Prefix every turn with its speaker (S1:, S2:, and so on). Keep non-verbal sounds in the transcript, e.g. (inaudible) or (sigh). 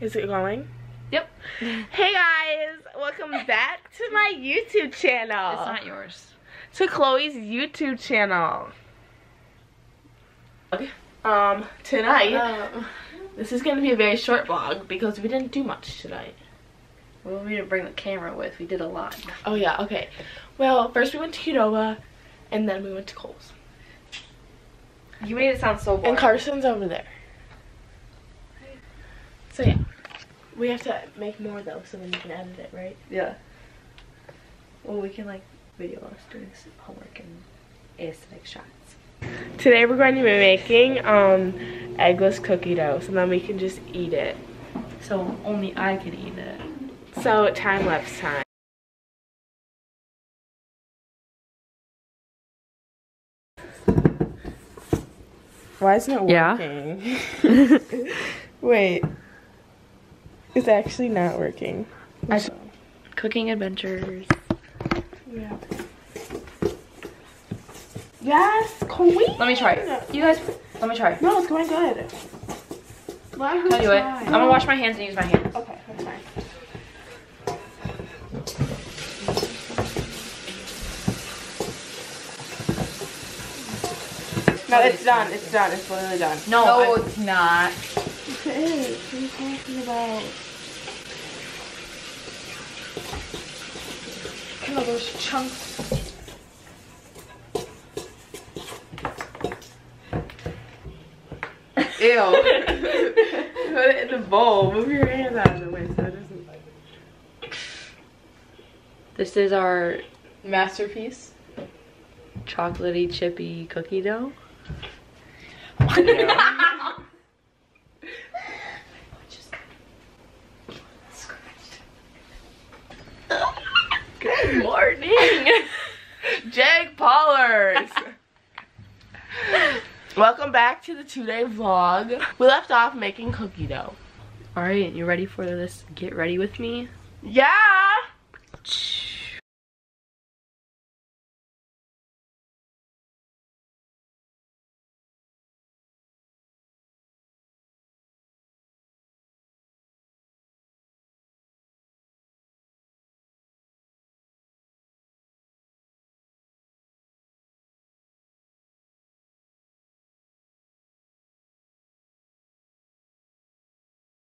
S1: Is it going?
S2: Yep.
S1: Hey guys, welcome back to my YouTube channel.
S2: It's not yours.
S1: To Chloe's YouTube channel. Okay. Um, tonight,
S2: Oh.
S1: this is gonna be a very short vlog because we didn't do much tonight.
S2: Well, we didn't bring the camera with. We did a lot.
S1: Oh yeah, okay. Well, first we went to Qdoba, and then we went to Kohl's.
S2: You made it sound so boring.
S1: And Carson's over there. So yeah, we have to make more though, so then you can edit it, right?
S2: Yeah. Well, we can like video us doing some homework and aesthetic shots.
S1: Today we're going to be making um, eggless cookie dough, so then we can just eat it.
S2: So only I can eat it.
S1: So time lapse time. Why isn't it working? Yeah. (laughs) Wait. It's actually not working.
S2: I- Cooking adventures.
S1: Yeah. Yes, queen.
S2: Let me try it. You guys, let me try.
S1: No, it's going good. Let her
S2: I'll do it. I'm gonna wash my hands and use my hands.
S1: Okay, that's fine. No, it's done. It's done. It's literally done.
S2: No,
S3: No, it's not.
S1: It is. What are you talking about?
S3: No, those chunks.
S1: Ew. Put it in the bowl. Move your hands out of the way so it doesn't like
S2: this is our
S1: masterpiece.
S2: chocolatey chippy cookie dough.
S1: Good morning, (laughs) Jake Pollard. Welcome back to the two-day vlog. We left off making cookie dough.
S2: All right, you ready for this? Get ready with me.
S1: Yeah.